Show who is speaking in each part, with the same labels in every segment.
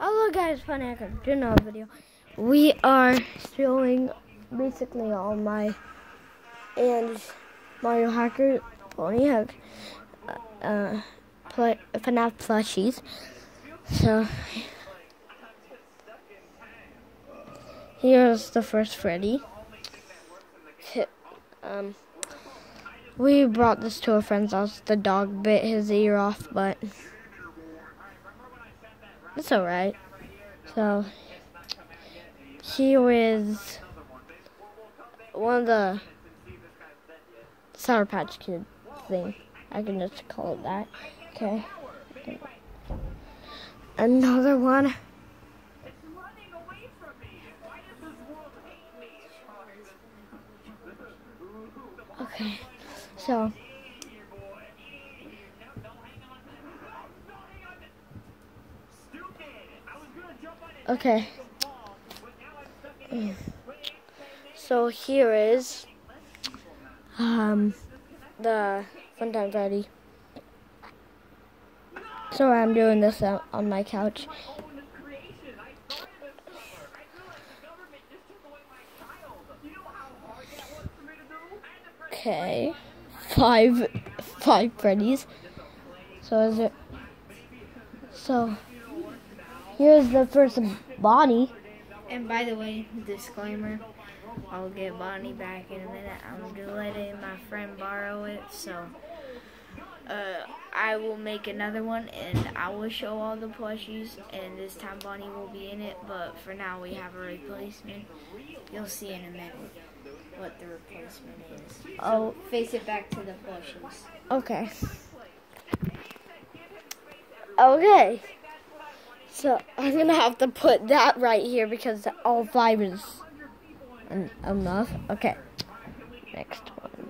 Speaker 1: Hello guys, Funny Hacker, do another video. We are showing basically all my and Mario Hacker, Pony Hack, uh, uh, play, FNAF plushies. So, here's the first Freddy. Um, we brought this to a friend's house. The dog bit his ear off, but it's alright. So, here is one of the Sour Patch Kid thing. I can just call it that. Okay. Another one. Okay. So. Okay. So here is um the fun time Freddy. So I'm doing this on my couch. Okay. Five five Freddy's. So is it so here's the first Bonnie.
Speaker 2: And by the way, disclaimer, I'll get Bonnie back in a minute. I'm letting my friend borrow it, so uh, I will make another one and I will show all the plushies and this time Bonnie will be in it, but for now we have a replacement. You'll see in a minute what the replacement is.
Speaker 1: Oh,
Speaker 2: Face it back to the plushies.
Speaker 1: okay. Okay. So I'm gonna have to put that right here because all five is enough. Okay. Next one.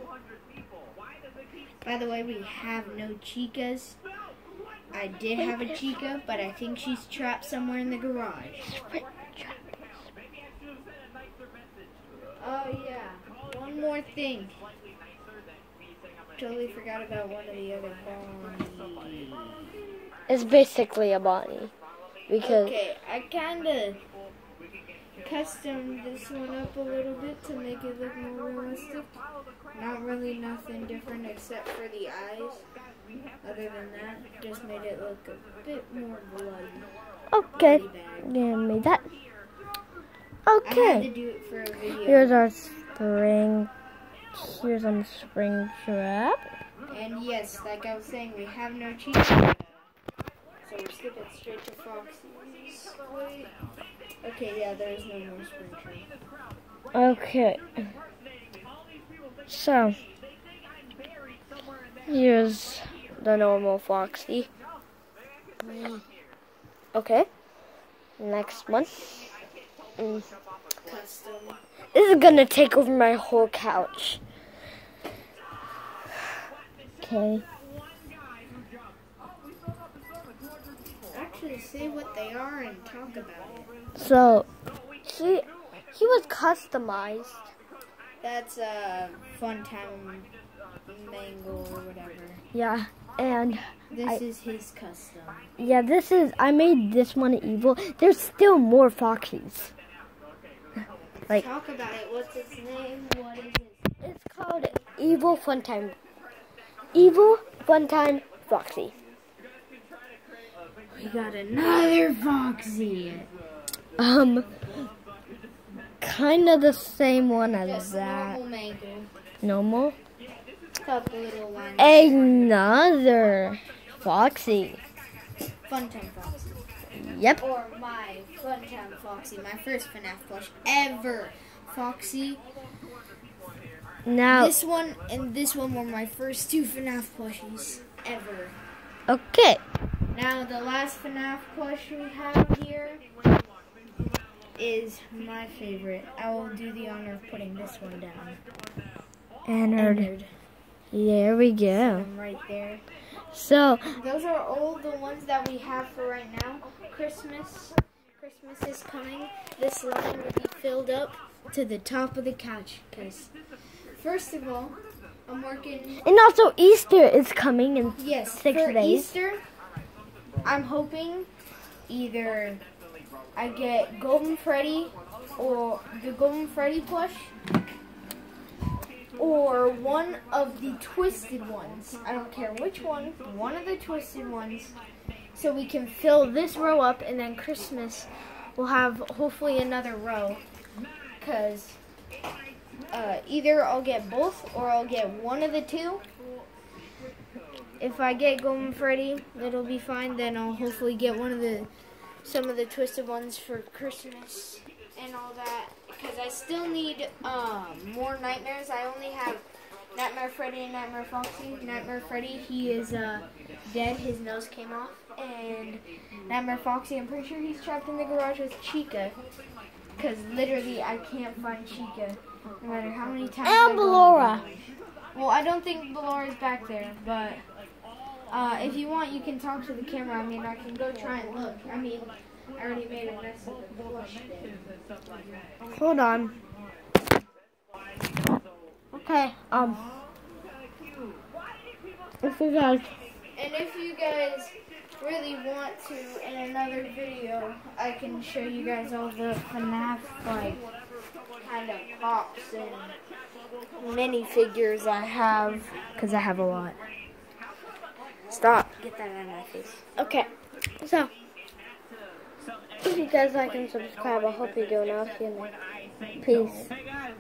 Speaker 2: By the way, we have no chicas. I did have a chica, but I think she's trapped somewhere in the garage. Oh yeah, one more thing. Totally forgot about one of the other Bonnies.
Speaker 1: It's basically a Bonnie because
Speaker 2: Okay, I kinda custom this one up a little bit to make it look more realistic. Not really nothing different except for the eyes. Other than that, just made it look a bit more bloody.
Speaker 1: okay, yeah, me that.
Speaker 2: I had to
Speaker 1: Okay.
Speaker 2: do it for a video.
Speaker 1: Here's our spring. Here's our spring trap.
Speaker 2: And yes, like I was saying, we have no cheese. We're skipping straight to Foxy's. Okay, yeah, there's no more spring.
Speaker 1: Okay. So here's the normal Foxy. Okay. Next one. Mm. This is gonna take over my whole couch. Okay.
Speaker 2: Actually, say what they are and talk about it.
Speaker 1: So he he was customized.
Speaker 2: That's a fun time mango or whatever.
Speaker 1: Yeah. And
Speaker 2: This
Speaker 1: I-
Speaker 2: is his custom.
Speaker 1: yeah, this is I made this one evil. There's still more Foxies. Like
Speaker 2: Talk about it. What's its name? What is it?
Speaker 1: It's called Evil Funtime. Evil Funtime Foxy.
Speaker 2: We got another Foxy.
Speaker 1: Um, kind of the same one as
Speaker 2: Just
Speaker 1: that.
Speaker 2: normal.
Speaker 1: Normal.
Speaker 2: Couple little lines.
Speaker 1: Another Foxy.
Speaker 2: Fun time Foxy.
Speaker 1: Yep.
Speaker 2: Or my Fun Time Foxy, my first FNAF plush ever. Foxy.
Speaker 1: Now,
Speaker 2: This one and this one were my first two FNAF plushies ever.
Speaker 1: okay.
Speaker 2: Now the last FNAF plush we have here is my favorite. I will do the honor of putting this one down.
Speaker 1: Entered.
Speaker 2: Entered.
Speaker 1: There we go.
Speaker 2: Right there.
Speaker 1: So,
Speaker 2: Those are all the ones that we have for right now. Christmas, Christmas is coming. This line will be filled up to the top of the couch. Cause first of all, I'm working.
Speaker 1: and also Easter is coming in
Speaker 2: Yes,
Speaker 1: Six
Speaker 2: for
Speaker 1: days.
Speaker 2: Easter. I'm hoping either I get Golden Freddy or the Golden Freddy plush or one of the twisted ones. I don't care which one, one of the twisted ones. So we can fill this row up and then Christmas we'll have hopefully another row. Because uh, either I'll get both or I'll get one of the two. If I get Golden Freddy, it'll be fine. Then I'll hopefully get one of the some of the twisted ones for Christmas and all that. Because I still need um, more nightmares. I only have Nightmare Freddy and Nightmare Foxy. Nightmare Freddy, he is uh, dead. His nose came off. And Nightmare Foxy, I'm pretty sure he's trapped in the garage with Chica. Because literally, I can't find Chica. No matter how many times. I
Speaker 1: And
Speaker 2: go
Speaker 1: Ballora.
Speaker 2: well, I don't think Ballora's back there, but uh, if you want, you can talk to the camera. I mean, I can go try and look. I mean, I already made a mess of the.
Speaker 1: Hold on. Okay, um. If you guys.
Speaker 2: And if you guys really want to, in another video, I can show you guys all the FNAF, like, kind of pops and minifigures I have, because I have a lot. Stop. Get that out of my face.
Speaker 1: Okay, so. If you guys like and subscribe, I hope you do, and I'll see you next. Peace.
Speaker 3: Hey guys,